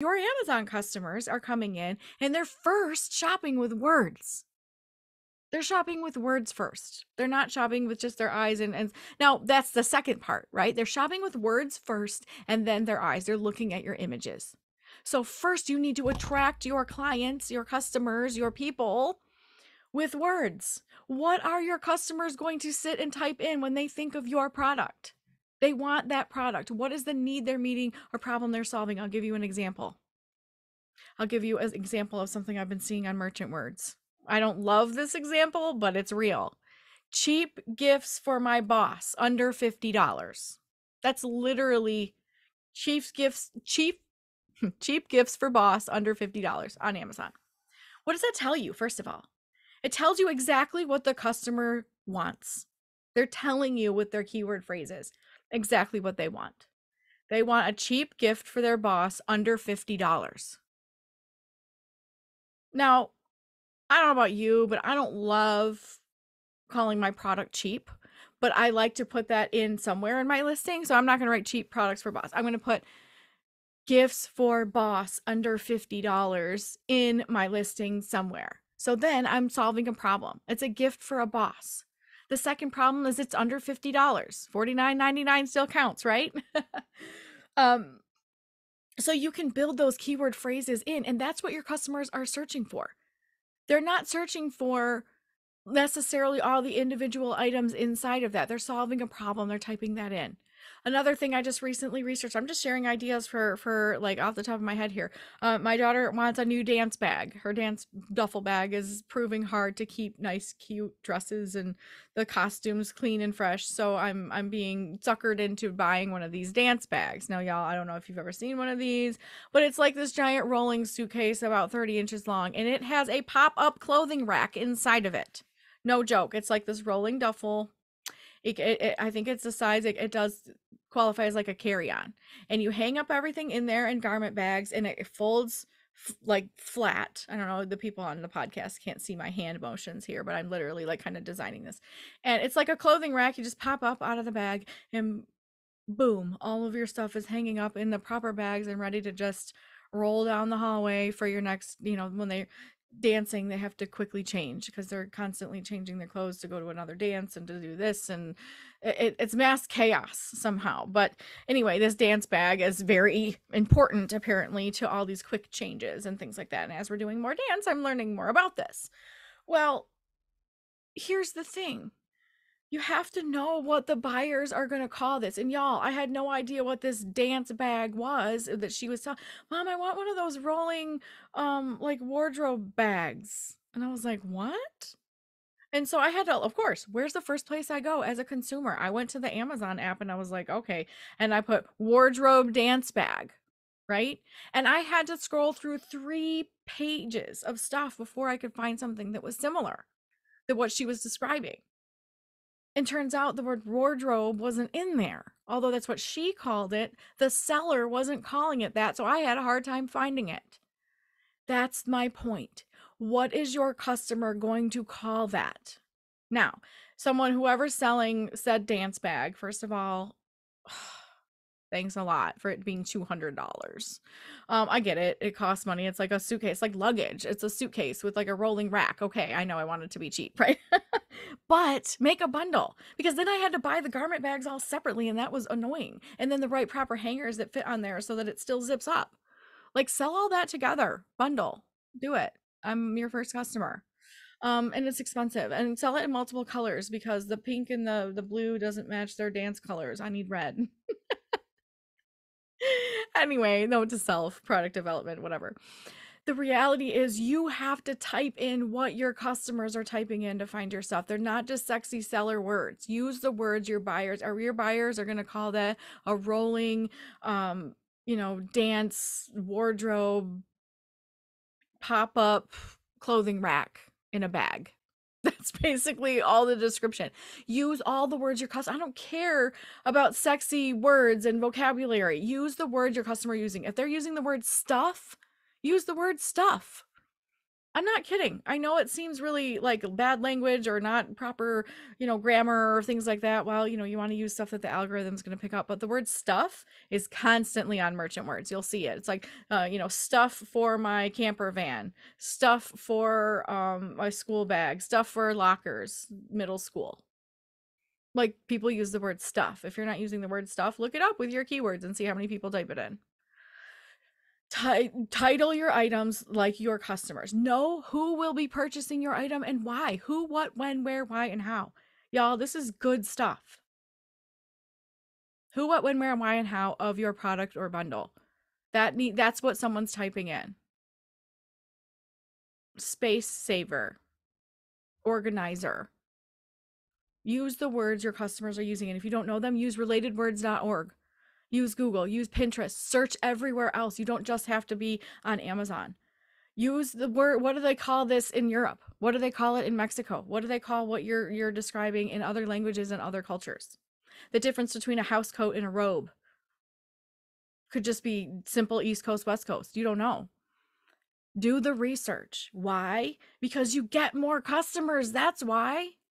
your Amazon customers are coming in and they're first shopping with words. They're shopping with words first. They're not shopping with just their eyes and, and now that's the second part, right? They're shopping with words first and then their eyes. They're looking at your images. So first you need to attract your clients, your customers, your people with words. What are your customers going to sit and type in when they think of your product? They want that product. What is the need they're meeting or problem they're solving? I'll give you an example. I'll give you an example of something I've been seeing on Merchant Words. I don't love this example, but it's real. Cheap gifts for my boss under $50. That's literally cheap gifts, cheap cheap gifts for boss under $50 on Amazon. What does that tell you, first of all? It tells you exactly what the customer wants. They're telling you with their keyword phrases exactly what they want. They want a cheap gift for their boss under $50. Now, I don't know about you, but I don't love calling my product cheap, but I like to put that in somewhere in my listing. So I'm not going to write cheap products for boss. I'm going to put gifts for boss under $50 in my listing somewhere. So then I'm solving a problem. It's a gift for a boss. The second problem is it's under $50. $49.99 still counts, right? um, so you can build those keyword phrases in, and that's what your customers are searching for. They're not searching for necessarily all the individual items inside of that. They're solving a problem, they're typing that in another thing I just recently researched. I'm just sharing ideas for for like off the top of my head here. Uh, my daughter wants a new dance bag. Her dance duffel bag is proving hard to keep nice, cute dresses and the costumes clean and fresh. So I'm I'm being suckered into buying one of these dance bags. Now, y'all, I don't know if you've ever seen one of these, but it's like this giant rolling suitcase about 30 inches long, and it has a pop up clothing rack inside of it. No joke. It's like this rolling duffel it, it, it, I think it's the size it, it does qualify as like a carry-on and you hang up everything in there in garment bags and it folds f- like flat. I don't know the people on the podcast can't see my hand motions here but i'm literally like kind of designing this and it's like a clothing rack you just pop up out of the bag and boom all of your stuff is hanging up in the proper bags and ready to just roll down the hallway for your next you know when they dancing they have to quickly change because they're constantly changing their clothes to go to another dance and to do this and it, it's mass chaos somehow. But anyway this dance bag is very important apparently to all these quick changes and things like that and as we're doing more dance i'm learning more about this. Well here's the thing you have to know what the buyers are going to call this. And y'all, I had no idea what this dance bag was that she was telling. Mom, I want one of those rolling um like wardrobe bags. And I was like, "What?" And so I had to of course, where's the first place I go as a consumer? I went to the Amazon app and I was like, "Okay." And I put wardrobe dance bag, right? And I had to scroll through 3 pages of stuff before I could find something that was similar to what she was describing. And turns out the word wardrobe wasn't in there. Although that's what she called it, the seller wasn't calling it that. So I had a hard time finding it. That's my point. What is your customer going to call that? Now, someone, whoever's selling said dance bag, first of all, Thanks a lot for it being $200. Um, I get it. It costs money. It's like a suitcase, like luggage. It's a suitcase with like a rolling rack. Okay, I know I want it to be cheap, right? But make a bundle because then I had to buy the garment bags all separately and that was annoying. And then the right proper hangers that fit on there so that it still zips up. Like sell all that together, bundle. Do it. I'm your first customer. Um, and it's expensive and sell it in multiple colors because the pink and the the blue doesn't match their dance colors. I need red. anyway, note to self, product development, whatever. The reality is you have to type in what your customers are typing in to find your stuff. They're not just sexy seller words. Use the words your buyers or your buyers are going to call that a rolling um, you know, dance wardrobe pop-up clothing rack in a bag. That's basically all the description. Use all the words your customer. I don't care about sexy words and vocabulary. Use the words your customer using. If they're using the word stuff, use the word stuff. I'm not kidding. I know it seems really like bad language or not proper, you know, grammar or things like that. Well, you know, you want to use stuff that the algorithm's going to pick up, but the word stuff is constantly on merchant words. You'll see it. It's like, uh, you know, stuff for my camper van, stuff for um, my school bag, stuff for lockers, middle school. Like people use the word stuff. If you're not using the word stuff, look it up with your keywords and see how many people type it in. Ti- title your items like your customers. Know who will be purchasing your item and why. Who, what, when, where, why, and how. Y'all, this is good stuff. Who, what, when, where, and why, and how of your product or bundle. That need that's what someone's typing in. Space saver. Organizer. Use the words your customers are using. And if you don't know them, use relatedwords.org. Use Google, use Pinterest, search everywhere else. You don't just have to be on Amazon. Use the word what do they call this in Europe? What do they call it in Mexico? What do they call what you're you're describing in other languages and other cultures? The difference between a house coat and a robe could just be simple East Coast, West Coast. You don't know. Do the research. Why? Because you get more customers. That's why.